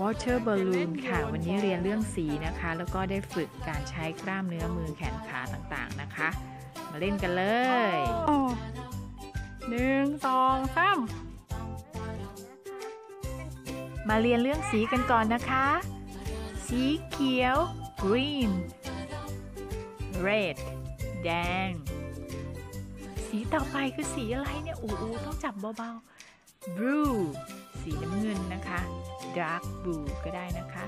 water balloon ค่ะ วันนี้เรียนเรื่องสีนะคะ แล้วก็ได้ฝึกการใช้กล้ามเนื้อมือแขนขาต่างๆนะคะ มาเล่นกันเลยโอ้หนึ่งสองสามมาเรียนเรื่องสีกันก่อนนะคะ สีเขียว green red แดง สีต่อไปคือสีอะไรเนี่ยอูอูต้องจับเบาๆ blue สีน้ำเงินนะคะ dark blue ก็ได้นะคะ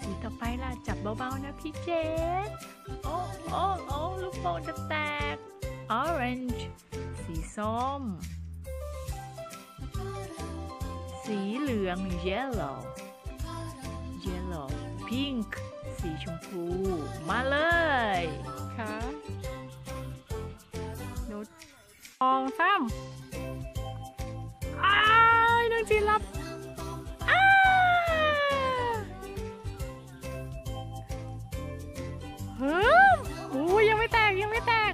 สีต่อไปล่ะ จับเบาๆนะพี่เจนโอ้โอ้โอ้ลูกโป่งจะแตก orange สีส้ม สีเหลือง yellow yellow pink สีชมพู มาเลยค่ะหนูสองสาม เฮ้ยโอ้ยยังไม่แตกยังไม่แตก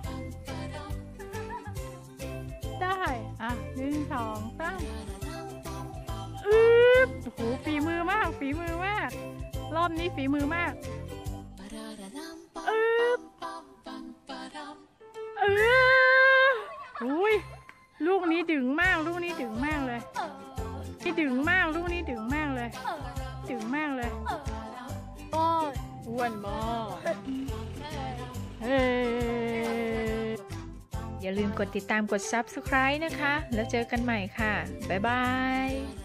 ได้ อะหนึ่งสองสามอึ๊บโอ้โหฝีมือมากฝีมือมาก รอบนี้ฝีมือมากอึ๊บเอออุ้ยลูกนี้ดึงมาก ลูกนี้ดึงมากเลยนี่ดึงมาก ลูกนี้ดึงมากเลย วนมากเฮ้อย่าลืมกดติดตามกด subscribe นะคะ แล้วเจอกันใหม่ค่ะ บ๊ายบาย